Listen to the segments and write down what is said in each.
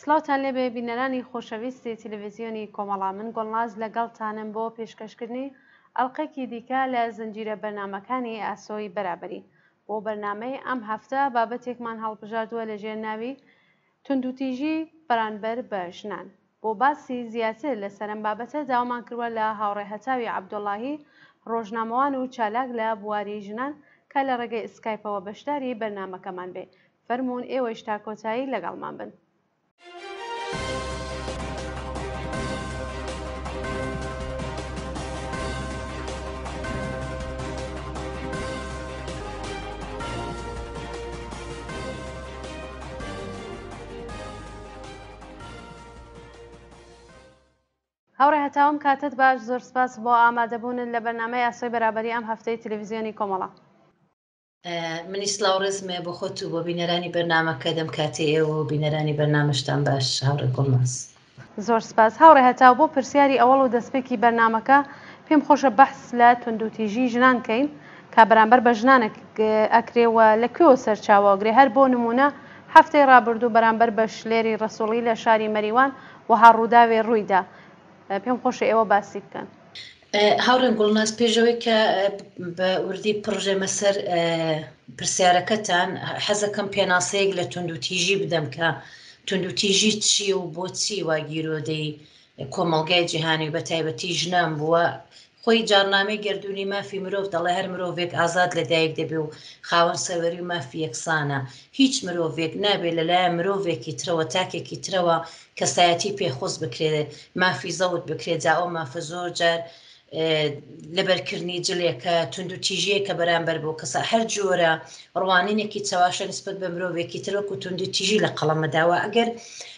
سڵاوتان لێبێ بینەرانی خۆشەویستی تیلڤیزیۆنی کۆمەڵە من گۆڵناز لەگەڵتانم بۆ پێشکەشکردنی ئەڵقەێکی دیکە لە زنجیرە بەرنامەکانی ئاسۆی بەرابەری بۆ بەرنامەی ئەم هەفتە بابەتێکمان هەڵبژاردوە لەژێر ناوی توندوتیژی بەرانبەر بە ژنان بۆ باسی زیاتر لەسەر ئەم بابەتە داوامان کردوە لە هاوڕێ هەتاوی عەبدۆڵاهی ڕۆژنامەوان و چالاک لە بواری ژنان کە لە ڕێگەی ئسکایپەوە بەشداری بەرنامەکەمان بێ فەرموون ئێوەیش تا کۆتایی لەگەڵمان بن. هاوڕێ هەتاوم کاتت باش زۆر سپاس بۆ ئامادەبوونت لە بەرنامەی ئاسۆی بەرابەری ئەم هەفتەی تلویزیۆنی کۆمەڵە. منی سلااو ڕێزمێ بۆ خۆت و بۆ بینەرانی بەرنمەکە دەم کاتی ئێوە و بینەرانی بەرنمەشتان باش هاوڕێ گوڵناس. زۆر سپاس هاوڕێ هەتاو بۆ پرسیاری ئەوەڵ و دەستپێکی بەرنامەکە پێم خۆشە بەحس لە توندوتیژی ژنان کەین کە بەرامبەر بە ژنان ئەکرێ و لە کوێوە سەرچاوە ئەگرێ هەر بۆ نمونە هەفتەی ڕابردوو بەرامبەر بە شلێری ڕەسوڵی لە شاری مەریوان وەها ڕووداوێ ڕوویدا پێم خۆشە ئێوە باسی بکەن. هاوڕێم گوڵناز پێشەوەی کە بە وردی پڕژێمە سەر پرسیارەکەتان حەزەکەم پێناسەیەک لە توندوتیژی بدەم کە توندوتیژی چی و بۆچی واگیرۆدەی کۆمەڵگای جیهانی بە تایبەتی ژنان بووە خۆی جارنامەی گردردونی مافی مرۆڤ دەڵێ هەر مرۆڤێک ئازاد لەدایک دەبێ و خاوەن سەروەری و مافی یەکسانە هیچ مرۆڤێک نابێت لەلایەن مرۆڤێکی ترەوە تاکێکی ترەوە کەسایەتی پێ خوست بکرێ مافی زەوت بکرێ جا ئەو مافە زۆر جار لەبەرکردنی جلێکە تونند و تیژەیە کە بەرامبەر بۆ کەسە هەر جۆرە ڕوانینێکی چاواشە نسبت بە مرۆڤێکی ترۆک و تونند و تیژی لە قەڵەمەداوە ئەگەر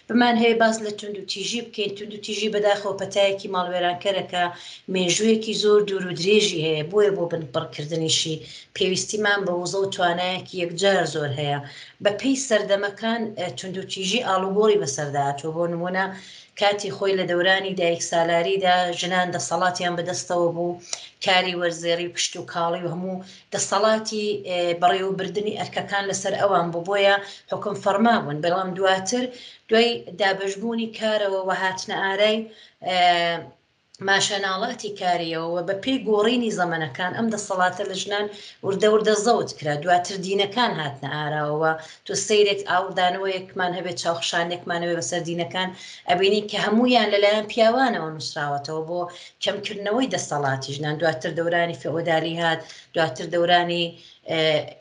بمان هەیە باز لە تونند و تیژی بکەین تونند و تیژی بەداخەوە پەتایەکی ماڵوێرانکەرەکە مێژوویەکی زۆر دوور و درێژی هەیە بۆیە بۆ بنپڕکردنیشی پێویستیمان بە وزە و توانایەکی یەکجار زۆر هەیە بە پێی سەردەمەکان توندوتیژی ئاڵوگۆڕی بەسەردا هاتووە، بۆ نموونە کاتی خۆی لە دەورانی دایکسالاریدا ژنان دەسەڵاتیان بە دەستەوە بوو، کاری وەرزێڕی و کشتوکاڵی و هەموو دەسەڵاتی بەڕێوەبردنی ئەرکەکان لەسەر ئەوان بوو، بۆیە حوکمفەڕما بوون، بەڵام دواتر دوای دابەشبوونی کارەوە و هاتنەئارای، ماشێناڵاتی کارییەوە و بە پێی گۆڕینی زەمەنەکان ئەم دەسەڵاتە لە ژنان وردە وردە زەوت کرا، دواتر دینەکان هاتنە ئاراوە و تۆ سەیرێک ئاوڕدانەوەیەکمان هەبێت چاوخشانێکمان هەبێت بەسەر دینەکان ئەبینین کە هەموویان لەلایەن پیاوانەوە نووسراوەتەوە بۆ کەمکردنەوەی دەسەڵاتی ژنان، دواتر دەورانی فئۆدالی هات، دواتر دەورانی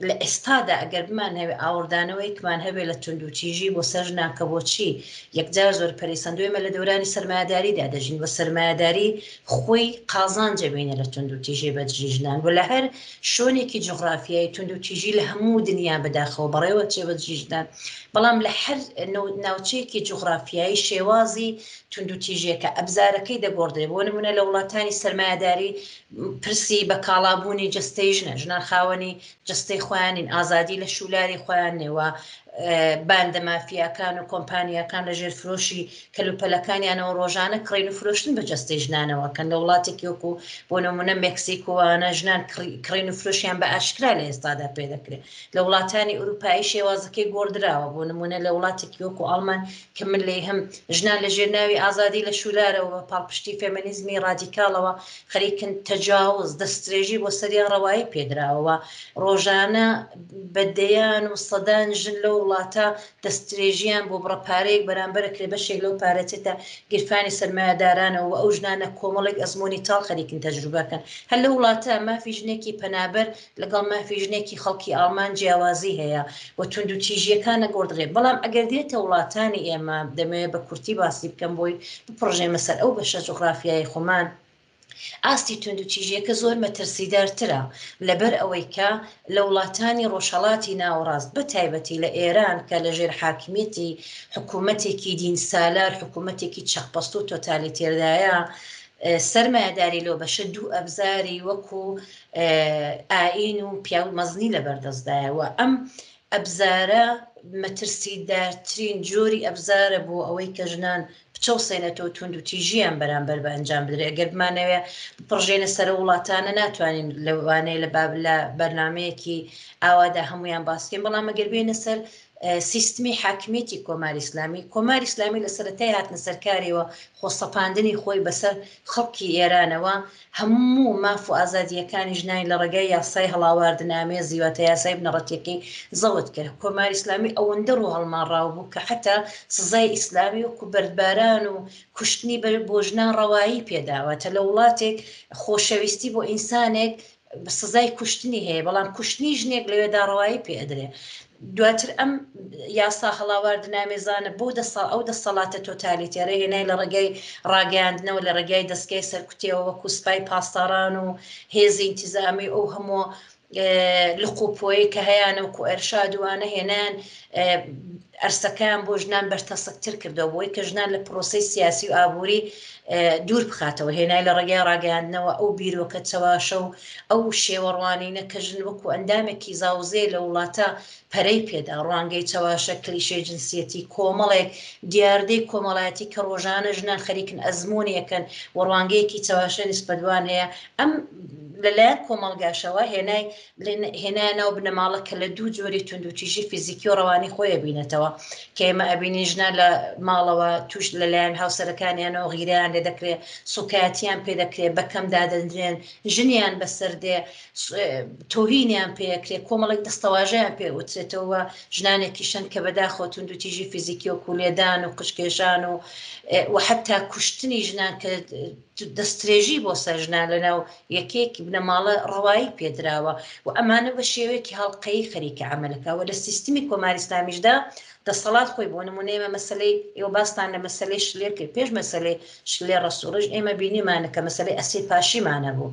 لە ئێستادا ئەگەر بمان هەوێ ئاوردانەوەیکمان هەبێ لە توندوتیژی بۆ سەر ناکە بۆچی یەکجار زۆر پەریسەندوێمە لە دەورانی سەرمایداریدا دەژین بە سەرمایداری خۆی قازان جەبینە لە توندوتیژی بە دژیژنان و لە هەر شوێنێکی جغرافیایی توندوتیژی لە هەموو دنیا بەداخەوە بەڕێوە چێ بە دژیژدان بەڵام لە هەر ناوچەیەکی جغرافیایی شێوازی توندوتیژیەکە ئەبزارەکەی دەگۆڕدرێ بۆ نمونە لە وڵاتانی سەرمایداری پرسی بە کاڵا بوونی جەستەی ژنە، ژنان خاوەنی جەستەی خۆیان نین، ئازادی لە شوولاری خۆیان نیە و باندە مافیاکان و کۆمپانیاکان لە ژێر فرۆشی کەلوپەلەکانیانەوە ڕۆژانە کڕین و فرۆشتن بە جەستەی ژنانەوە کەن لە وڵاتێکی وەکو بۆ نمونە مێکسیکوانە ژنان کڕین و فرۆشیان بە ئاشکرا لە ئێستادا پێدەکرێت لە وڵاتانی ئوروپایی شێوازەکەی گۆڕدراوە بۆ نمونە لە وڵاتێکی وەکو ئاڵمان کە من لێی هەم، ژنان لە ژێر ناوی ئازادی لە شوورارەوە بە پاڵپشتی فێمەنیزمی ڕادیکاڵەوە خەریکن تەجاوز، دەسترێژی بۆ سەریان ڕەوایی پێ دراوە و ڕۆژانە بە دەیان و سەدان ژن لەو وڵاتە دەسترێژییان بۆ بڕە پارەیەک بەرامبەر ئەکرێ، بەشێک لەو پارە چێتە گیرفانی سەرمایەدارانەوە و ئەو ژنانە کۆمەڵێک ئەزموونی تاڵ خەریکن تەجروبە بکەن. هەر لەو وڵاتە مافی ژنێکی پەنابەر لەگەڵ مافی ژنێکی خەڵکی ئاڵمان جیاوازی هەیە و توندوتیژییەکان نەگۆڕدرێت، بەڵام ئەگەر دێتە وڵاتانی ئێمە، دەمەوێت بە کورتی باسی بکەم بۆی بپڕژێمە سەر ئەو بەشە جوغرافیایەی خۆمان، ئاستی توندوتیژییەکە زۆر مەترسیدارترە لەبەر ئەوەی کە لە وڵاتانی ڕۆژهەڵاتی ناوەڕاست بە تایبەتی لە ئێران کە لە ژێر حاکمییەتی حکوومەتێکی دینسالار، حکوومەتێکی چەقبەستوو و تۆتالیتێردایە، سەرمایەداری لەو بەشە دوو ئەبزاری وەکوو ئایین و پیاو مەزنی لەبەردەستدایە و ئەم ئەبزارە مەترسیدارترین جۆری ئەبزارە بۆ ئەوەی کە ژنان بچەو سێنێتەوە تونند و تیژیان بەرامبەر بە ئەنجام بدرێت ئەگەر بمانەوێ پڕژێنە سەر وڵاتانە ناتوانین لەوانەیە لە باب لە بەرنمەیەکی ئاوادا هەمویان باسکەین بەڵام ئەگەر بێنە سەر سیستمی حاکمێتی کۆماری ئسلامی کۆماری ئسلامی لە سەرەتای هاتنە سەرکاریەوە خۆسەپاندنی خۆی بەسەر خەڵکی ئێرانەوە هەموو ماف و ئازادییەکانی ژنانی لە ڕێگای یاسای هەڵاواردنامەیە زیواتەیاسای بنەڕەتییەکەی زەوت کرد. کۆماری ئیسلامی ئەوەندە ڕووهەڵماڕاو بوو کە حەتا سزای ئیسلامی وەکوو بەردباران و کوشتنی بەرد بۆ ژنان ڕەوایی پێ داوە. تە لە وڵاتێک خۆشەویستی بۆ ئینسانێک سزای کوشتنی هەیە، بەڵام کوشتنی ژنێک لەوێدا ڕەوایی پێ ئەدرێ. دواتر ئەم یاسا هەڵاواردنامێزانە بۆ ئەو دەسەڵاتە تۆتالیتێرە هێنای لە ڕێگەی ڕاگەیاندنەوە لە ڕێگای دەستگای سەرکوتەوە وەکو سپای پاسداران و هێزی ئینتیزامی ئەو هەموو لقوپۆی کە هەیەە و کوئرشادوانە هێنان ئەرسەکەیان بۆ ژنان بەرتەسکتر کردەوە بۆی کە ژنان لە پرۆسی سیاسی و ئابووری دوور بخاتەوە، هێنای لە ڕێگای ڕاگەیاندنەوە ئەو بیرۆکە چەواشە و ئەو شێوە ڕوانینە کە ژن وەکوو ئەندامێکی زاوزێ لە وڵاتە پەرەی پێ دا، ڕوانگەی چەواشە، کلیشەی جنسیەتی، کۆمەڵێک دیاردەی کۆمەڵایەتی کە ڕۆژانە ژنان خەریکن ئەزموونی ئەکەن و ڕوانگەیەکی چەواشە نیسبەت بەوان هەیە، ئەم لە لایەن کۆمەڵگاشەوە هێنای هێنایە ناو بنەماڵە کە لە دوو جۆری توندوتیژی فیزیکی و ڕەوانی خۆی بینێتەوە کە ئێمە ئەبینین ژنە لە ماڵەوە توش لەلایەن هاوسەرەکانیانەوە غیریان لێ دەکرێت سوکایەتیان پێ دەکرێت بەکەم دادەندرێن ژنیان بەسەردێ تۆهینیان پێکرێت کۆمەڵک دەستەواژیان پێ وترێتەوە ژنانێکیشن کە بەداخۆ توندوتیژی فیزیکی و کولێدان و قشکێشان و وحتا کوشتنی ژنان کە دەسترێژی بۆ سەر ژنان لەناو یەکەیەکی بنەماڵە ڕەوایی پێدراوە و ئەمانە بە شێوەیەکی هەڵقەیی خەریکە عەمەلەکە و لە سیستمی کۆماری ئیسلامیشدا دەسەڵات خۆی بۆ نمونە ئێمە مەسەلەی ئێوە باستان لە مەسەلەی شلێر کرد پێش مەسەلەی شلێ ڕەسووڕژ ئێمە بینیمانە کە مەسەلەی ئەسیر پاشیمانە بوو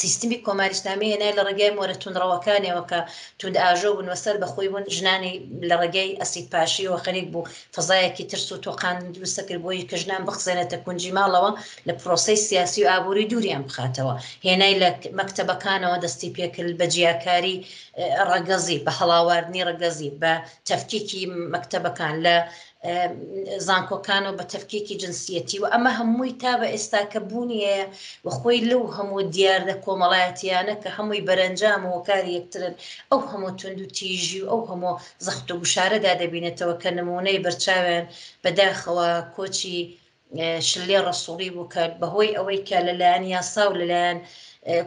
سیستمی کۆماری ئیسلامی هێنای لە ڕێگای مۆرە توندڕەوەکانیەوە کە توندئاژۆ بوون و سەر بە خۆی بوون، ژنانی لە ڕێگای ئەسید پاشیەوە خەریک بوو فەزایەکی ترس و تۆقاندن دروست دەکرد بۆی کە ژنان بخزێنێتە کونجی ماڵەوە لە پرۆسەی سیاسی و ئابووری دووریان بخاتەوە، هێنای لە مەکتەبەکانەوە دەستی پێکرد بە جیاکاری ڕەگەزی، بە هەڵاواردنی ڕەگەزی، بە تەفکیکی مەکتەبەکان، لە زانکۆکان و بە تەفکیکی جنسیەتی و ئەمە هەمووی تا بە ئێستاکە بوونیە و خۆی لەو هەموو دیاردە کۆمەڵایەتیانە کە هەمووی بەرەنجام و کار یەکترن ئەو هەموو تونند و تیژی و ئەو هەموو زەخت و گوشارەدا دەبینێتەوە کە نمونەی بەرچاویان بەداخەوە کۆچی شلێ ڕسوڵی بوو کە بەهۆی ئەوەی کە لەلایەن یاسا و لەلایەن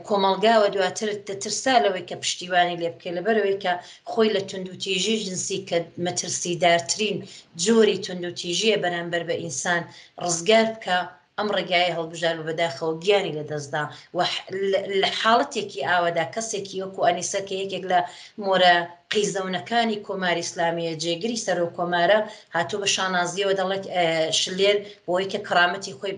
کۆمەلگاوە دواتر دەترسا لەوەی کە پشتیوانی لێ بکە لەبەرەوەی کە خۆی لە توندوتیژی جنسی کە مەترسیدارترین جۆری توندوتیژیە بەرامبەر بە ئینسان ڕزگار بکە ئەم ڕێگایە هەڵبژار و بەداخەوە گیانی لەدەستدا و لە حاڵەتێکی ئاوادا کەسێکی وەکو ئەنیسە کە یەکێک لە مۆرە قیزەونەکانی کۆماری ئسلامیە جێگری سەرۆ کۆمارە هاتوو بە شانازییەوە دەڵێت شلێر بۆی کە کڕامەتی خۆی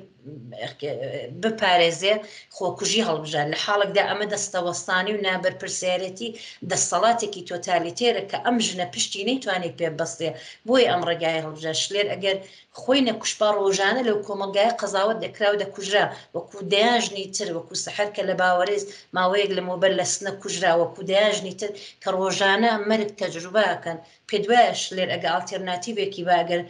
بپارێزێ خۆکوژی هەڵبژار لە حاڵکدا ئەمە دەستەوەستانی و نابەرپرسیارەتی دەسەڵاتێکی تۆتالیتێرە کە ئەم ژنە پشتی نەیتوانێت پێ بەستێ بۆی ئەم ڕێگای هەڵبژە شلێر ئەگەر خۆی نەکوشپا ڕۆژانە لەو کۆمەلگای قەزاوت دەکرا و دەکوژرا وەکو دەیانژنی تر وەکو سەحر کە لە باوەرێز ماوەیەک لە مۆبەر لە سنە کوژرا وەکو دەیانژنی تر کە ڕۆژانە مەرگ تەجروباکەن پێت وایە شلێر ئەگە ئاڵتێرناتیڤێکی با ئەگەر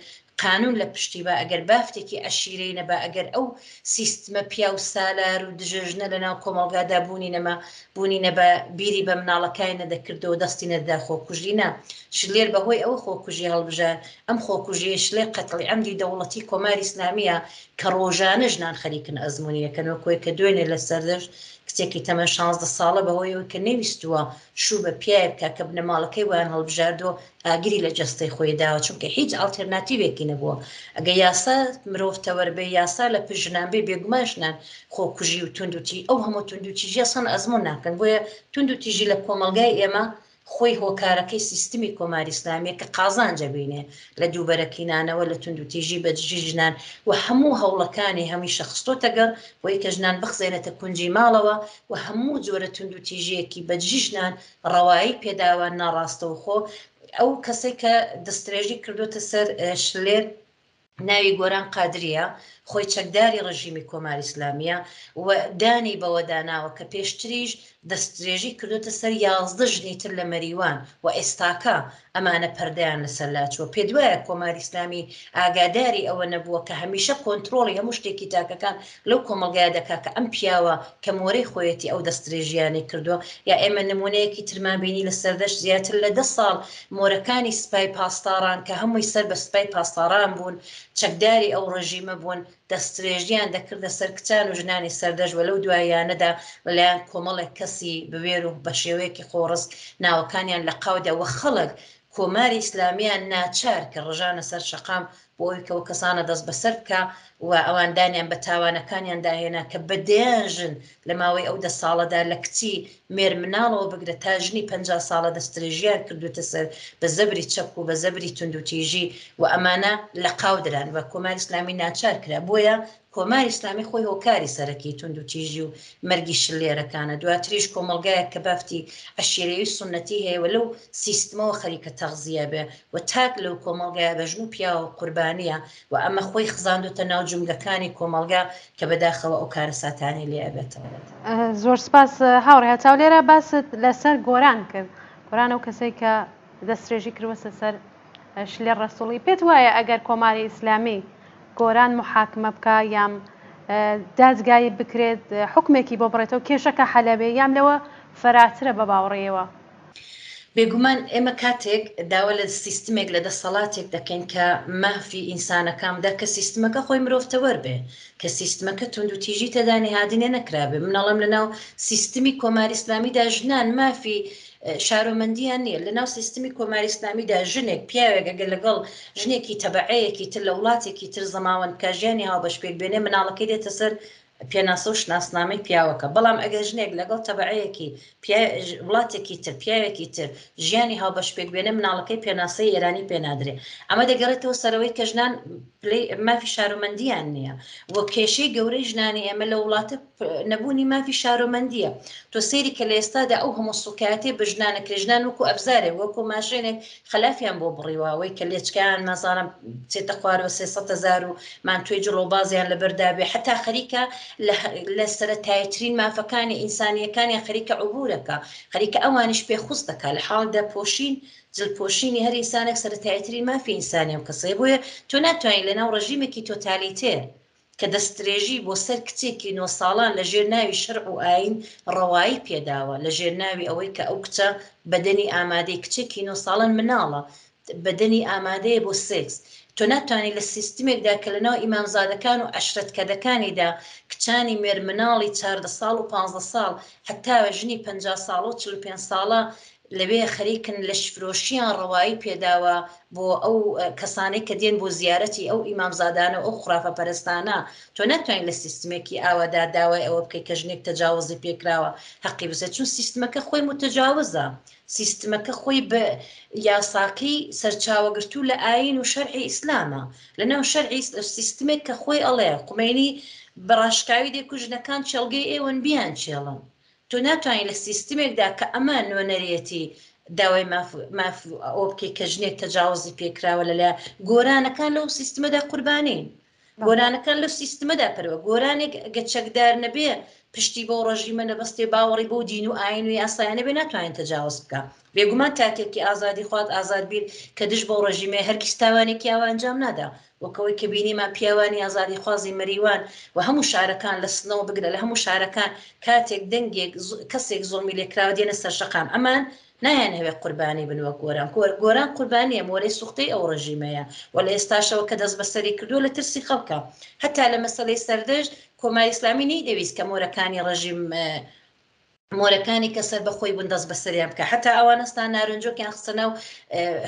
قانون لە پشتی با ئەگەر بافتێکی عەشیرەی نەبا ئەگەر ئەو سیستمە پیاو سالار و دژە ژنە لە ناو کۆمەڵگادا بوونی نەما بوونی نەبا بیری بە مناڵەکای نەدەکردەوە دەستی نەدەدا خۆکوژی نا شلێر بە هۆی ئەوە خۆکوژی هەڵبژار ئەم خۆکوژیە شلێر قەتڵی ئەمدی دەوڵەتی کۆماری ئیسلامیە کە ڕۆژانە ژنان خەریکن ئەزمونی یەکەن وەکۆی کە دوێنێ لە سەردەشت کچێکی تەمەن شانزدە ساڵە بە هۆی ئەوەی کە نەویستووە شوو بە پیاێ بکا کە بنەماڵەکەی وایان هەڵبژاردووە ئاگری لە جەستەی خۆێ داوە چونکە هیچ ئاڵتێرناتیڤێکی نەبووە ئەگە یاسا مرۆڤ تەوەر بێ یاسا لە پشت ژنان بێ بێگومان ژنان خۆ کوژی و توندوتی ئەو هەموو توندوتیژی ئەسڵەن ئەزموون ناکەن بۆیە توندوتیژی لە کۆمەڵگای ئێمە خۆی هۆکارەکەی سیستمی کۆماری ئیسلامیە کە قازانجە بینێ لە دووبەرەکینانەوە لە توندوتیژی بەدژی ژنان و هەموو هەوڵەکانی هەمیشە خستۆتەگەڕ بۆی کە ژنان بخزێنێتە کونجی ماڵەوە و هەموو جۆرە توندوتیژیەکی بەدژی ژنان ڕەوایی پێداوە ناڕاستەوخۆ ئەو کەسەی کە دەسترێژی کردوتە سەر شلێر ناوی گۆران قادریە خۆی چەکداری ڕژیمی کۆماری ئسلامیە و دانی بەوەداناوە کە پێشتریش دەستدرێژی کردوتە سەر یازدە ژنی تر لە مەریوان و ئێستاکە ئەمانە پەردەیان لەسەر لاچووە، پێتوایە کۆماری ئیسلامی ئاگاداری ئەوە نەبووە کە هەمیشە کۆنترۆڵی هەموو شتێکی تاکەکان لەو کۆمەڵگایە دەکات کە ئەم پیاوە کە مۆرەی خۆیەتی ئەو دەستدرێژییانەی کردووە؟ یا ئێمە نموونەیەکی ترمان بینی لە سەردەشت زیاتر لە دە ساڵ مۆرەکانی سپای پاسداران کە هەمووی سەر بە سپای پاسداران بوون چەکداری ئەو ڕێژیمە بوون، دەسترێژیان دەکردە سەر کچان و ژنانی سەردەشت و لەو دواییانەدا لە لایەن کۆمەڵێک کەسی بوێر و بە شێوەیەکی قۆڕس ناوەکانیان لە قاو دا و خەڵک کۆماری ئیسلامییان ناچار کرد ڕژانە سەر شەقام بۆ ئەوەی کە ئەو کەسانە دەستبەسەر بکا و ئەوان دانیان بە تاوانەکانیان دا هێنا کە بە دەیان ژن لە ماوەی ئەو دە ساڵەدا لە کچی مێرمناڵەوە بگرە تا ژنی پەنجا ساڵە دەستدرێژییان کردووتە سەر بە زەبری چەک و بە زەبری توندوتیژی و ئەمانە لەقاو دران و کۆماری ئیسلامی ناچار کرا بۆیە کۆماری ئیسلامی خۆی هۆکاری سەرەکی توندوتیژی و مەرگی شلێرەکانە دواتریش کۆمەڵگایەک کە بافتی عەشیرەیی سوننەتی هەیە و لەو سیستمەوە خەریکە تەغزیە بێ و تاک لەو کۆمەڵگایە بە ژن و پیاوە قوربانییە و ئەمە خۆی خزاندوتە ناو جومگەکانی کۆمەڵگا کە بەداخەوە ئەو کارەساتانی لێ ئەبێتەوە. زۆر سپاس هاوڕێ هەتاو لێرە باست لەسەر گۆران کرد گۆران ئەو کەسەی کە دەسترێژی کروەسە سەر شلێ ڕەسوڵی پێت وایە ئەگەر کۆماری ئیسلامی گۆران محاکمە بکە یام دادگایی بکرێت حکمێکی بۆ بڕێتەوە کێشەکە حەلەبێ یام لەوە فەراترە بە باوەڕێەوە بێگومان ئێمە کاتێک داوا لە سیستمێک لە دەسەڵاتێک دەکەین کە مافی ئینسانەکان بدە کە سیستمەکە خۆی مرۆڤتەوەر بێ کە سیستمەکە تونند و تیژی تێدا نهادینە نەکرابێ منەڵم لە ناو سیستمی کۆماری ئسلامیدا ژنان مافی شارۆمەندیان نییە لە ناو سیستمی کۆماری ئسلامیدا ژنێک پیاوێک ئەگەر لەگەڵ ژنێکی تەبعەیەکی تر لە وڵاتێکی تر زەماوەند کاژیانی هاوبەش پێک بێنێ مناڵەکەی دێتە سەر پێناسە و شناسنامەی پیاوەکە، بەڵام ئەگەر ژنێک لەگەڵ تەبەعەیەکی وڵاتێکی تر، پیاوێکی تر ژیانی هاوبەش پێک بێنێ، مناڵەکەی پێناسەی ئێرانی پێ نادرێ. ئەمە دەگەڕێتەوە سەرەوەی کە ژنان پلەی مافی شارۆمەندییان نییە و کێشەی گەورەی ژنانی ئێمە لە وڵاتە نەبوونی مافی شارۆمەندییە. تۆ سەیری کە لە ئێستادا ئەو هەموو سوکایەتێ بە ژنان ئەکرێ، ژنان وەکو ئەبزارێک، وەکو ماشێنێک خەلافیان بۆ بڕیوە ئەوەی کە لێچکەیان نازانم چێتە خوارەوە سێ سەد هەزار و مانتوێ جڵۆبازیان لەبەردا بێ حتا خەریکە لە سەرەتایترین مافەکانی ئینسانیەکانیان خەریکە عبورەکە خەریکە ئەوانیش پێخوست دەکا لە حاڵ دەپۆشین جلپۆشینی هەر ئینسانێک سەرەتایترین مافی ئینسانیان کەسێ بۆیە تۆ ناتوانین لەناو ڕژیمێکی تۆتالیتێر کە دەستدرێژی بۆ سەر کچێکی نۆ ساڵان لە ژێر ناوی شەرع و ئایین ڕەوایی پێداوە، لە ژێر ناوی ئەوەی کە ئەو کچە بەدەنی ئامادەی کچێکی نۆ ساڵان مناڵە، بەدەنی ئامادەیە بۆ سێکس. تۆ ناتوانی لە سیستمێکدا کە لە ناو ئیمامزادەکان و عەشرەتکەدەکانیدا کچانی مێرمناڵی چاردە ساڵ و پانزدە ساڵ هەتا ژنی پەنجا ساڵە و چل و پێنج ساڵە لەوێ خەریکن لەشفرۆشیان ڕەوایی پێداوە بۆ ئەو کەسانەی کە دێن بۆ زیارەتی ئەو ئیمام زادانە و ئەو خورافە پەرستانە تۆ ناتوانین لە سیستمێکی ئاوادا داوای ئەوە بکەی کە ژنێک تەجاوزی پێکراوە هەقی بسێت چون سیستمەکە خۆی متەجاوزە سیستمەکە خۆی بە یاساکەی سەرچاوەگرتوو لە ئاین و شەرعی ئیسلامە لەناو شەرعی سیستمێک کە خۆی ئەڵێ قومێنی بەڕاشکاوی دێکو ژنەکان چێڵگەی ئێوەن بیان چێڵن تۆ ناتوانی لە سیستمێکدا کە ئەمە نۆنەرێتی داوای ماف ماف ئەوە بکەیت کە ژنێک تەجاوزی پێکراوە لەلا گۆرانەکان لەو سیستمەدا قوربانین گۆرانەکان لەو سیستمەدا پەرەوە گۆرانێک گە چەکدار نەبێ پشتی بۆ ڕژیمە نەبەستێ باوەڕی بۆ دین و ئاین و یاسایانە بێ ناتوانێت تەجاوز بکە بێگومان تاکێکی ئازادیخواز، ئازادبیر کە دژ بەو ڕێژیمەیە هەرگیز تاوانێکی ئاوا ئەنجام نادا، وەک ئەوەی کە بینیمان پیاوانی ئازادیخوازی مەریوان و هەموو شارەکان لە سنەوە بگرە لە هەموو شارەکان کاتێک دەنگێک، کەسێک زوڵمی لێ کراوە دێنە سەر شەقام. ئەمان نایانهەوێ قوربانی بن وەک گۆران. گۆران قوربانییە مۆرەی سوختەی ئەو ڕێژیمەیە و لە ئێستاشەوە کە دەستبەسەری کردووە لە ترسی خەڵکە. هەتا لە مەسەلەی سەردەشت، کۆماری ئیسلامی نەیدەویست کە مۆرەکانی ڕێژیم مۆرەکانی کە سەربەخۆی بوون دەست بەسەریان بکە حتا ئەوانەستا نارنجۆکیان خستە ناو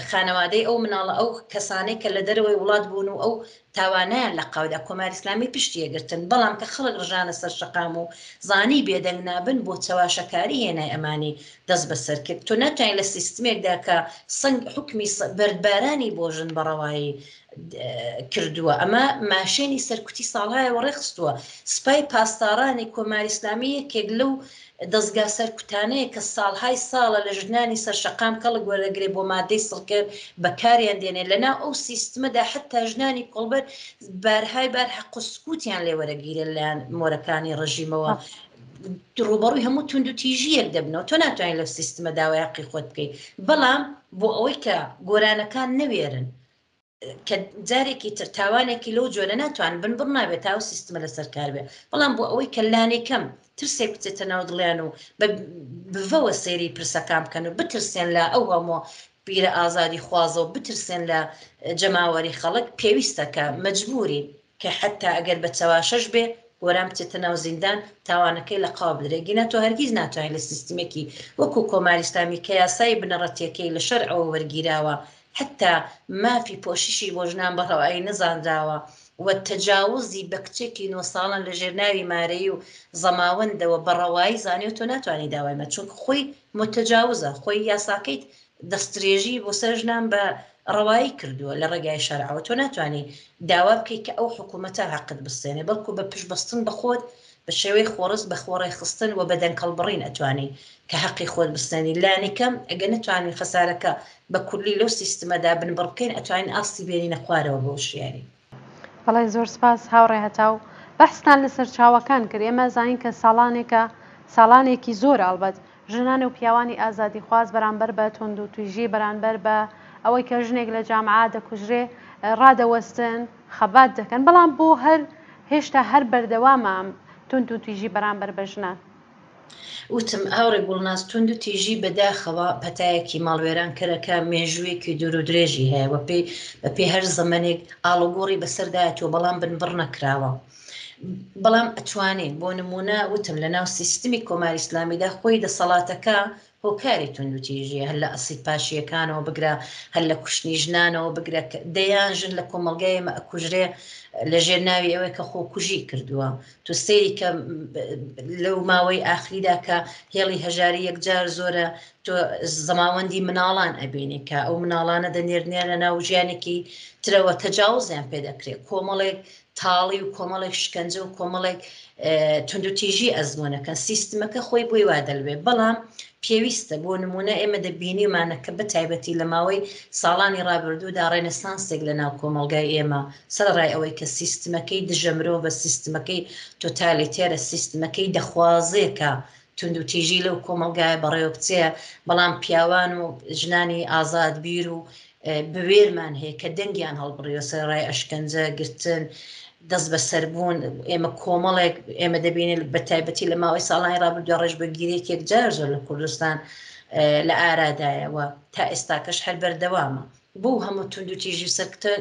خانەوادەی ئەو مناڵە ئەو کەسانەی کە لە دەرەوەی وڵات بوون و ئەو تاوانیان لە قاودا کۆماری ئسلامی پشتیەگرتن بەڵام کە خەڵک ڕژانە سەر شقام و زانی بێدەنگ نابن بۆ چەواشەکاری هێنای ئەمانی دەست بەسەر کرد تۆ ناتوانین لە سیستمێکدا کە سنگ حکمی بەردبارانی بۆژن بەڕەوایی کردووە ئەمە ماشێنی سەرکوتی ساڵایەوە ڕێخستووە سپای پاسدارانی کۆماری ئسلامی یەکێک لەو دەستگا سەرکوتانەیە کە ساڵهای ساڵە لە ژنانی سەرشەقام کەڵک وەرەگرێ بۆ مادەی سڕکرد بەکاریان دێنێ لەنا ئەو سیستمەدا حتا ژنانی کۆڵبەر بارهای بار حەق سکووتیان لێوەرەگیرە لەیان مۆرەکانی ڕژیمەوە ڕوبەڕوی هەموو تونند و تیژیەک دەبنەوە تۆ ناتوانین لە سیستمە داوای حقی خۆت بکەیت بەڵام بۆ ئەوەی کە گۆرانەکان نەوێرن کە جارێکی تر تاوانێکی لەو جۆرە ناتوان بن بڕ نابێت تاو سیستمە لەسەر کار بێ بەڵام بۆ ئەوەی کە لانێکەم ترسێک بچێتە ناو دڵیان و بڤەوە سێری پرسەکان بکەن و بترسێن لە ئەو هەمۆ بیرە ئازادی خوازەوە بترسێن لە جەماوەری خەڵک پێویستەکە مەجبوری کە حەتتا ئەگەر بە چەواشەش بێ گۆران بچێتە ناو زیندان تاوانەکەی لە قاو بدرێ گینا تۆ هەرگیز ناتوانین لە سیستمێکی وەکو کۆماری ئیسلامی کە یاسای بنەڕەتیەکەی لە شەرعەوە وەرگیراوە حەتتا مافی پۆششی بۆ ژنان بە ڕەوایی نەزانراوە و تەجاوزی بە کچێکی نۆ ساڵان لە ژێر ناوی مارەی و زەماوەندەوە بە ڕەوایی زانێ و تۆ ناتوانانی داوای مە چونکە خۆی متەجاوزە خۆی یاساکەیت دەستدرێژی بۆ سەر ژنان بە ڕەوایی کردووە لە ڕێگای شەرعەوە، تۆ ناتوانی داوا بکەیت کە ئەو حکوومەتە هەقت بستێنێ، بەڵکو بە پشتبەستن بە خۆت بە شێوەی خۆڕسک بە خۆڕێکخستن و بە دەنکەڵبڕین ئەتوانی کە هەقی خۆت بستێنی، لانیکەم ئەگەر نەتوانین خەسارەکە بە کولی لەو سیستمەدا بنبڕ بکەین ئەتوانین ئاستی بێنینە خوارەوە بە وشیاری. بەڵێ زۆر سپاس هاوڕێ هەتاو بەحستان لە سەرچاوەکان کرد ئێمە ئەزانین کە ساڵانێکە ساڵانێکی زۆرە ئەڵبەت ژنان و پیاوانی ئازادیخواز بەرامبەر بە توندوتویژی بەرانبەر بە ئەوەی کە ژنێک لە جامعە دەکوژرێ ڕادەوەستن خەبات دەکەن بەڵام بۆ هەر هێشتا هەر بەردەوامە ئەم توندوتویژی بەرامبەر بە ژنان. وتم، هاوڕێ گوڵناز توند و تیژی بە داخەوە پەتایەکی ماڵ وێران کەرە کە مێژوویەکی دوور و درێژی هەیە وە پێی بە پێی هەر زەمەنێک ئاڵوگۆڕی بە سەر دایەتوە بەڵام بن بڕ نەکراوە بەڵام ئەتوانین بۆ نمونە وتم لە ناو سیستمی کۆماری ئیسلامیدا خۆی دەسەڵاتەکە هۆکاری توندوتیژییە، هەر لە ئەسڵی پاشییەکانەوە بگرە، هەر لە کوشتنی ژنانەوە بگرە، دەیان ژن لە کۆمەڵگای ئێمە ئەکوژرێ لە ژێر ناوی ئەوەی کە خۆکوژی کردووە، تۆ سەیری کە لەو ماوەی ئاخریدا کە هێڵی هەژاری یەکجار زۆرە، تۆ زەماوەندی مناڵان ئەبینی کە ئەو مناڵانە دەنێرنێرە ناو ژیانێکی ترەوە تەجاوزیان پێ دەکرێت، کۆمەڵێک تاڵی و کۆمەڵێک شکەنجە و کۆمەڵێک توندوتیژی ئەزمونونەکەن سیستمەکە خۆی بۆی وا دەلوێ بەڵام پێویستە بۆ نمونە ئێمە دەبینیمانە کە بەتایبەتی لە ماوەی ساڵانی ڕابردوودا ڕێنسانسێک لە ناو کۆمەلگای ئێمە سەرڕای ئەوەی کە سیستمەکەی دژە مرۆڤە سیستمەکەی تۆتالی تێرە سیستمەکەی دەخوازێکە توندوتیژی لەو کۆمەلگایە بەڕێوە بچێ بەڵام پیاوان و ژنانی ئازاد بیر و بوێرمان هەیە کە دەنگیان هەڵبڕیوە سەرڕای ئەشکەنجە گرتن دەست بە سەربوون ئێمە کۆمەڵێک ئێمە دەبینێت بە تایبەتی لە ماوەی ساڵانی ڕابردوە ڕێژ بە گیرێکێک جار زۆر لە کوردستان لە ئارادایەوە تا ئێستاکەش هەر بەردەوامە بۆ هەموو تونند و تیژی سەرکتە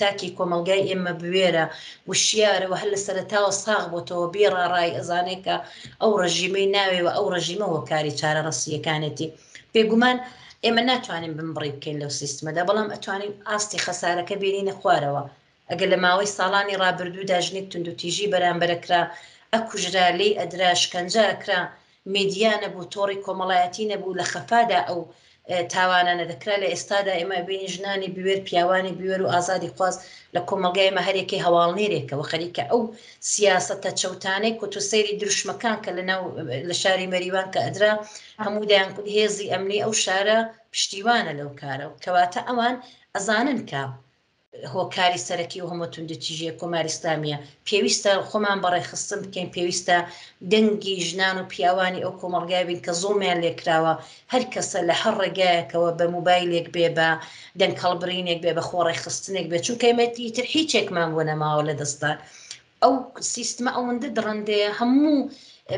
تاکی کۆمەلگای ئێمە بوێرە وشیارەوە هەر لە سەرتاوە ساغ بۆتەوە بێڕڕای ئەزانێکە ئەو ڕژیمەی ناوێەوە ئەو ڕژیمە هۆکاری چارە ڕسیەکانێتی بێگومان ئێمە ناتوانین بمبڕی بکەین لەو سیستمەدا بەڵام ئەتوانین ئاستی خەسارەکە بینینە خوارەوە ئەگەر لە ماوەی ساڵانی ڕابردوودا ژنێک توندوتیژی بەرامبەرەکرا ئەکوژرا لی ئەدرا شکەنجە ئەکرا مدیا نەبوو تۆڕی کۆمەڵایەتی نەبوو لە خەفادا ئەو تاوانانە دەکرا لە ئێستادا ئێمە بینی ژنانی بوێر پیاوانی بوێر و ئازادی خواز لە کۆمەلگای مە هەرێکی هەواڵنێرێکەوە خەریکە ئەو سیاستە چەوتانەی کوتوسەری دروشمەکان کە لە ناو لە شاری مەریوان کە ئەدرا هەموو دەیانکوت هێزی ئەمنی ئەو شارە پشتیوانە لەو کارە و کەواتە ئەوان ئەزانن کە هۆکاری سەرەکی و هەموو توندتیژیە کۆماری ئسلامیە پێویستە خۆمان بەڕێخستن بکەین پێویستە دەنگی ژنان و پیاوانی ئەو کۆمەڵگای بین کە زۆڵمیان لێکراوە هەر کەسە لە هەر ڕێگایەکەوە بە موبایلێک بێ بە دەنگ هەڵبرینێک بێ بە خۆڕێخستنێک بێ چونکەمەتی تر هیچێکمان بۆ نەماوە لە دەستان ئەو سیستمە ئەوەندە دڕەندەیە هەموو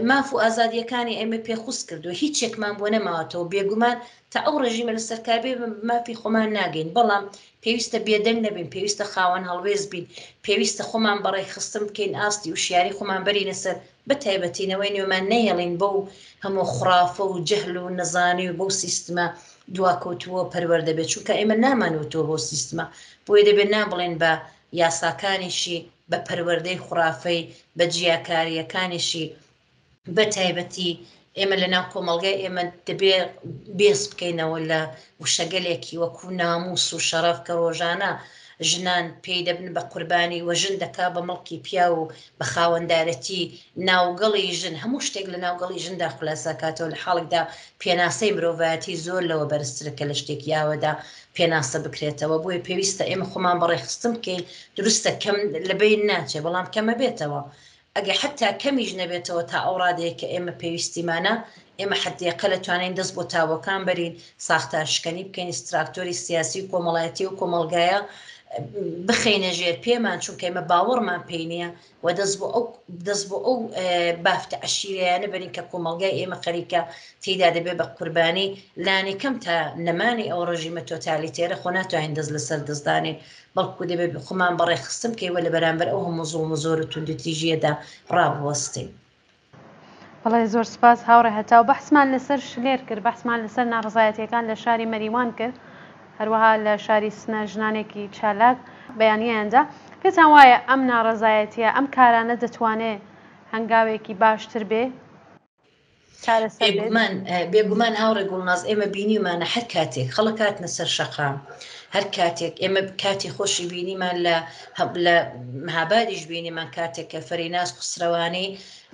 ماف و ئازادیەکانی ئێمە پێ خوست کردو هیچ یەکمان بۆ نەماوەتەوە بێگومان تا ئەو ڕژیمە لە سەرکاربێ مافی خۆمان ناگەین بەڵام پێویستە بێدەنگ نەبین پێویستە خاوەن هەڵوێز بین پێویستە خۆمان بەڕێک خستن بکەین ئاستی و شیاری خۆمان بەرینە سەر بە تایبەتینەوەی نوێمان نەهێڵین بەو هەموو خرافە و جەهل و نەزانانی و بەو سیستمە دواکەوتووە پەروەەر دەبێت چونکە ئێمە نامانوتەوە بۆ سیستمە بۆیە دەبێت نابڵێن بە یاساکانیشی بە پەروەردەی خوڕافەی بە جیاکارییەکانیشی بە تایبەتی ئێمە لە ناو کۆمەڵگای ئێمە دەبێ بێز بکەینەوە لە وشەگەلێکی وەکو ناموس و شەڕەف کە ڕۆژانە ژنان پێی دەبن بە قوربانی وە ژن دەکا بە مڵکی پیا و بە خاوەندارەتی ناوگەڵی ژن هەموو شتێک لە ناوگەڵی ژندا خولاساکاتەوە لە حاڵکدا پێناسەی مرۆڤایەتی زۆر لەوە بەرزترە کە لە شتێکی ئاوەدا پێناسە بکرێتەوە بۆیە پێویستە ئێمە خۆمان بەڕێخستن بکەین دروستە کەم لەبین ناچێ بەڵام کەمە بێتەوە ئەگە حتا کەمیش نەبێتەوە تا ئەو ڕادەیە کە ئێمە پێویستیمانە ئێمە حدێقە لە توانین دەست بۆ تاوەکان بەرین ساختار شکەنی بکەین ستراکتۆری سیاسی و کۆمەڵایەتی و کۆمەلگایە بخینە ژێر پێمان چونکە ئمە باوەڕمان پێینە و دەست بۆ ئەو دەست بۆ ئەو بافتە عشیرەیانە بەرین کە کۆمەلگای ئێمە خەریکە تێدا دەبێ بە قوربانی لانی کەم تا نەمانی ئەو ڕژیمە تۆتالی تێرە خۆ ناتوانین دەست لەسەر دەستدانێ بەڵکو دەبێت خۆمان بەڕێخستن کەیوە لە بەرامبەر ئەو هەموو زۆڵ و زۆر و توندتیژیەدا ڕابوەستین. بەڵێ زۆر سوپاس هاوڕێ هەتاو بەحسمان لەسەر شلێر کرد بەحسمان لەسەر ناڕەزایەتیەکان لە شاری مەریوان کرد هەروەها لە شاری سنە ژنانێکی چالاک بەیانیان دا پێتان وایە ئەم ناڕەزایەتیە ئەم کارانە دەتوانێ هەنگاوێکی باشتر بێ چارەسەر بێت؟ بێگومان بێگومان هاوڕێ گوڵناز ئێمە بینیمانە هەر کاتێک خەڵک هاتنە سەر شەقام هەر کاتێک ئێمە کاتی خۆشی بینیمان لە لە مهابادیش بینیمان کاتێک کە فەریناز قوسرەوانی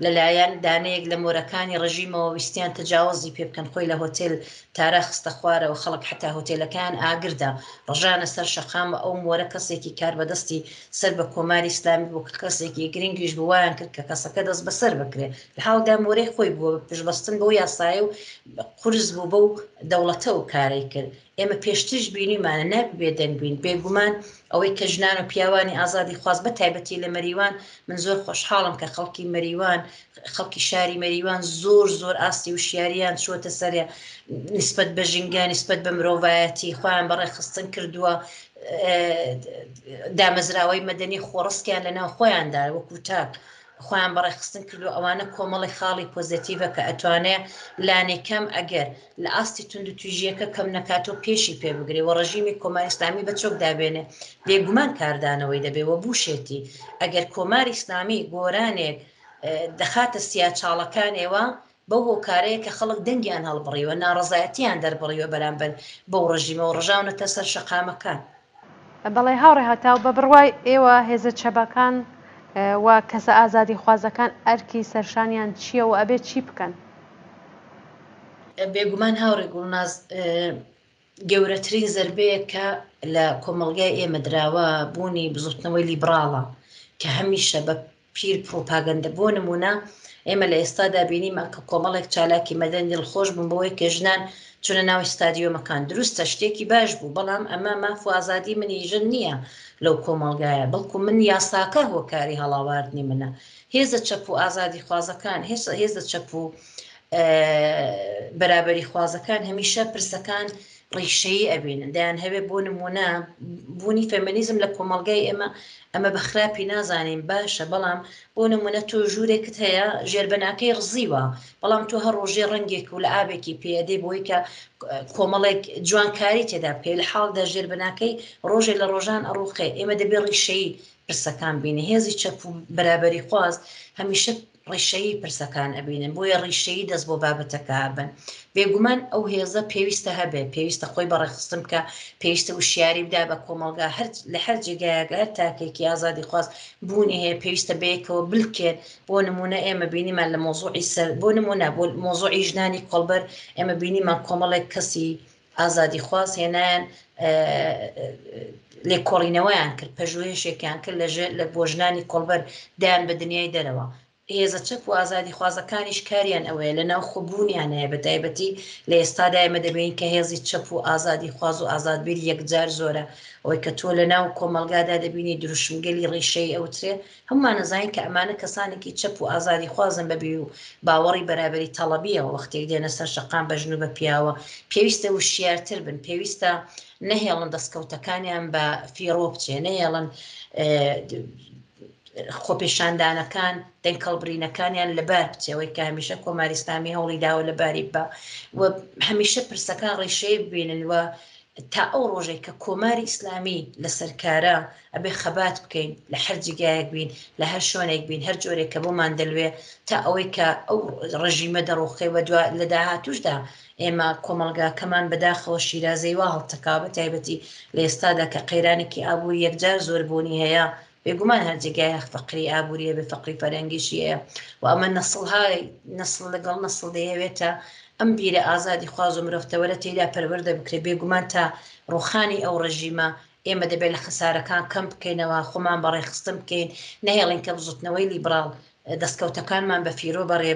لەلایەن دانەیەک لە مۆرەکانی ڕژیمەوە ویستیان تەجاوزی پێ بکەن خۆی لە هۆتێل تارا خستە خوارەوە خەڵک حتا هۆتێلەکان ئاگردا ڕژانە سەر شەقام و ئەو مۆرە کەسێکی کار بەدەستی سەر بە کۆماری ئسلامی بۆ کە کەسێکی گرنگیش بوویان کرد کە کەسەکە دەست بەسەر بکرێت لە حاڵدا مۆرەی خۆی بووە پشبەستن بۆ یاسای و قرس بوو بەو دەوڵەتە و کارەی کرد ئێمە پێشتریش بینیمانە نابێ بێدەنگ بین بێگومان ئەوەی کە ژنان و پیاوانی ئازادی خواست بە تایبەتی لە مەریوان من زۆر خۆشحاڵم کە خەڵکی مەریوان خەڵکی شاری مەریوان زۆر زۆر ئاستی و شیاریان چوەتە سەرێ نسبت بە ژینگە نسبت بە مرۆڤایەتی خۆیان بەڕێخستن کردووە دامەزراوەی مەدەنی خۆڕستیان لە ناو خۆیاندا وەکو تاک خۆیان بەڕێخستن کردو ئەوانە کۆمەڵی خاڵی پۆزەتیڤە کە ئەتوانێ لانی کەم ئەگەر لە ئاستی توندو تویژیەکە کەم نەکاتو پێشی پێ بگرێ وە ڕژیمی کۆماری ئیسلامی بە چۆک دابێنێ بێگومان کاردانەوەی دەبێ وە بوشێتی ئەگەر کۆماری ئیسلامی گۆرانێک دەخاتە سیاچاڵەکانێوە بەو هۆکارەیە کە خەڵک دەنگیان هەڵبڕیوە، ناڕەزایەتییان دەربڕیوە بەرامبەر بەو ڕژیمە و ڕژاونەتە سەر شەقامەکان. بەڵێ هاوڕێ هەتاو، بە بڕوای ئێوە هێزە چەبەکان و کەسە ئازادیخوازەکان ئەرکی سەرشانیان چییە و ئەبێ چی بکەن؟ بێگومان هاوڕێ گوڵناز، گەورەترین زەربەیەک کە لە کۆمەڵگای ئێمە دراوە، بوونی بزووتنەوەی لیبڕاڵە کە هەمیشە بە. پیر پڕوپاگەندە بۆ نموونە ئێمە لە ئێستادا بینیمە کە کۆمەڵێک چالاکی مەدەنی دڵخۆش بوون بەوەی کە ژنان چونە ناوی ستادیۆمەکان دروستە شتێکی باش بوو بەڵام ئەمە ماف و ئازادی منی ژن نییە لەو کۆمەڵگایە بەڵکو من یاساکە هۆکاری هەڵاواردنی منە هێزە چەپ و ئازادی خوازەکان هێزە چەپ و بەرابەری خوازەکان هەمیشە پرسەکان ڕیشەیی ئەبینن دەیان هەوێ بۆ نمونە بوونی فەمەنیزم لە کۆمەلگای ئێمە ئەمە بە خراپی نازانین باشە بەڵام بۆ نمونە تۆ ژوورێکت هەیە ژێربەناکەی ڕزیوە بەڵام تۆ هەر ڕۆژێ ڕنگێک و لە ئابێکی پێدەی بۆی کە کۆمەڵێک جوانکاری تێدا بکەی لە حاڵدا ژێربەناکەی ڕۆژێ لە ڕۆژان ئەڕوخێ ئێمە دەبێ ڕیشەی پرسەکان بینە هێزی چەپ و بەرابەری خواست هەمیشە ڕیشەیی پرسەکان ئەبینن بۆیە ڕیشەیی دەست بۆ بابەتەکە بن بێگومان ئەو هێزە پێویستە هەبێ پێویستە خۆی بەڕێخستن بکە پێویستە و شیاری بدا بە کۆمەلگا هەر لە هەر جێگایەکە هەر تاکێکی ئازادی خواست بوونی هەیە پێویستە بەیەکەوە بلکێت بۆ نمونە ئێمە بینیمان لە مۆزوعی سەر بۆ نمونە بۆ مۆزوعی ژنانی کۆڵبەر ئێمە بینیمان کۆمەڵێک کەسی ئازادیخواز هێنایان لێکۆڵینەوەیان کرد پەژوهێشێکیان کرد لەژێر لە بۆ ژنانی کۆڵبەر دایان بە دنیای دەرەوە هێزە چەپ و ئازادی خوازەکانیش کاریان ئەوەیە لە ناو خۆبوونیانەیە بە تایبەتی لە ئێستادا ئێمە دەبین کە هێزی چەپ و ئازادی خواز و ئازادبیر یەکجار زۆرە ئەوەی کە تۆ لە ناو کۆمەلگادا دەبینی دروشمگەلی ڕیشەی ئەوترێ هەموومان ئەزانین کە ئەمانە کەسانێکی چەپ و ئازادیخوازن بە بیر و باوەڕی بەرابەری تەڵەبییەوە وەختێک دێنە سەر شەقام بە ژن و بە پیاوە پێویستە وشیارتر بن پێویستە نەهێڵن دەستکەوتەکانیان بە فیڕۆ بچێ نەهێڵن خۆپێشاندانەکان دەنگ کەڵبرینەکانیان لەبار بچەوەی کە هەمیشە کۆماری ئسلامی هەوڵی داوە لەباری بە و هەمیشە پرسەکان ڕیشەیە ببینن و تا ئەو ڕۆژێک کە کۆماری ئیسلامی لەسەرکارە ئەبێ خەبات بکەین لە هەر جیگایەک بین لە هەر شوێنێک بین هەر جۆرێک کە بۆمان دەلوێ تا ئەوەی کە ئەو ڕژیمە دەڕوخێ بە دو لە داهاتوشدا ئێمە کۆمەڵگاکەمان بەداخەوە شیرازەی وا هەڵتەکا بە تایبەتی لە ئێستادا کە قەیرانێکی ئابووری یەکجار زۆربوونی هەیە بێگومان هەر جێگایە فەقری ئابووریە بێ فەقری فەرەنگیشیەیە و ئەمە نەسڵهای نەسڵ لەگەڵ نەسڵ دەیەوێتە ئەم بیرە ئازادی خواز و مرۆفتەوەرە تێدا پەروەەردە بکرێت بێگومان تا ڕوخانی ئەو ڕژیمە ئێمە دەبێت لە خەسارەکان کەم بکەینەوە، خۆمان بە ڕێکخستن بکەین، نەهێڵین کە بزوتنەوەی لیبراڵ دەستکەوتەکانمان بە فیرۆ بەرێ،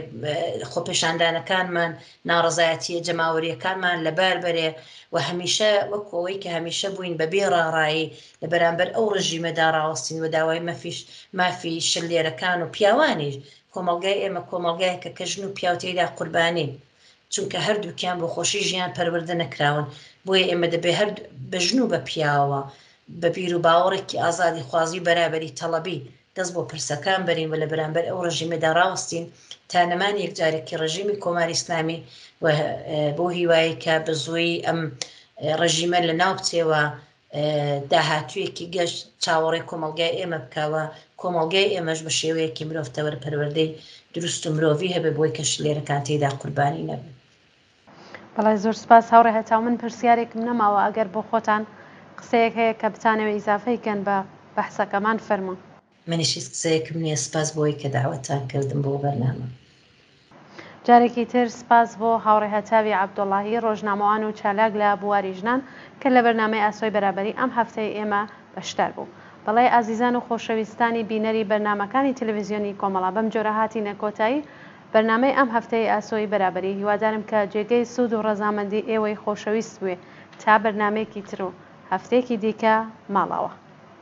خۆپێشاندانەکانمان، ناڕەزایەتییە جەماوەرییەکانمان لەبار بەرێ و هەمیشە وەکو ئەوەی کە هەمیشە بووین بە بێ ڕاڕایی لە بەرامبەر ئەو ڕژیمەدا ڕاوەستین و داوای مافی شلێرەکان و پیاوانیش، کۆمەڵگای ئێمە کۆمەڵگایەکە کە ژن و پیاو تێیدا قوربانین. چونکە هەردووکیان بۆ خۆشی ژیان پەروەردە نەکراون، بۆیە ئێمە دەبێت هەر بە ژن و بە پیاوەوە بە بیروباوەڕێکی ئازادیخوازی و بەرابەری تەڵەبی، دەست بۆ پرسەکان بەرین و لە بەرامبەر ئەو ڕژیمەدا ڕاوەستین تا نەمانی یەکجارەکی ڕژیمی کۆماری ئیسلامی و بۆ هیوایەی کە بەزوویی ئەم ڕژیمە لەناو بچێ و داهاتوویەکی گەش چاوەڕێ کۆمەلگای ئێمە بکەوە کۆمەلگای ئێمەش بە شێوەیەکی مرۆڤ تەوەر پەروەردەی دروست و مرۆڤی هەبێ بۆی کە شلێرەکان تێدا قوربانی نەبن بەڵێ زۆر سپاس هاوڕێ هەتاو من پرسیارێکم نەماوە ئەگەر بۆ خۆتان قسەیەک هەیە کە بتانەوێ ئیزافەی کەن بە بەحسەکەمان فەرموون. منیش هیچ قسەیەکم نیە سپاس بۆوەی کە داوەتان کردم بۆ بەرنامە. جارێکی تر سپاس بۆ هاوڕێ هەتاوی عەبدوڵاهی ڕۆژنامەوان و چالاک لە بواری ژنان کە لە بەرنامەی ئاسۆی بەرابەری ئەم هەفتەی ئێمە بەشدار بوو. بەڵێ ئازیزان و خۆشەویستانی بینەری بەرنامەکانی تەلەفیزیۆنی کۆمەڵە بەم جۆرە هاتینە کۆتایی بەرنامەی ئەم هەفتەی ئاسۆی بەرابەری هیوادارم کە جێگەی سوود و ڕەزامەندی ئێوەی خۆشەویست بوێ تا بەرنامەیەکی تر و هەفتەیەکی دیکە ماڵاوا